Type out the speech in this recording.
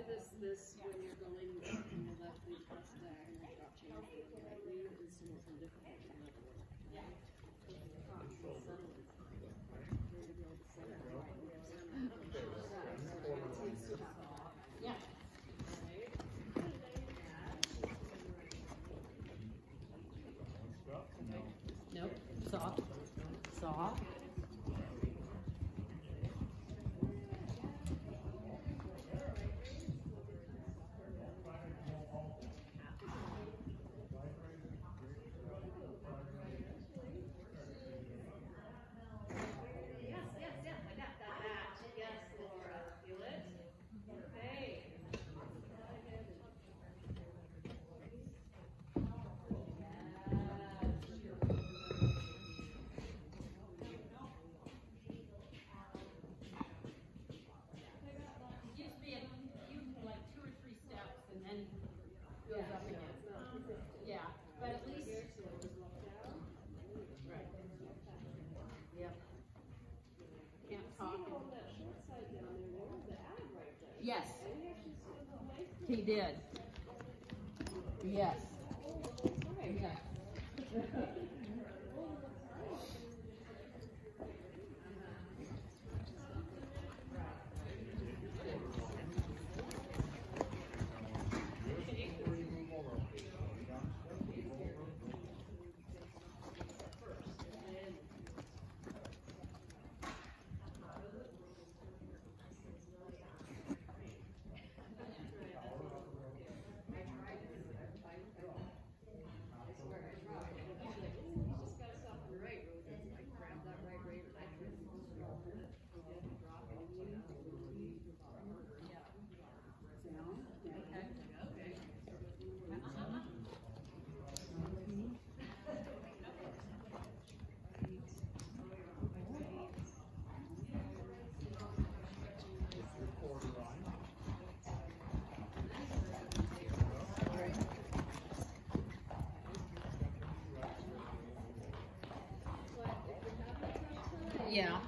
of this, this when you're going from the left across the diagonal drop to the right lead is also difficult than one. Yeah. Nope. Soft. Soft. Yes. He did. Yes. yeah.